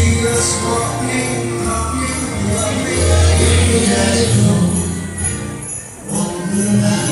Walking, loving, loving, we just go on the line.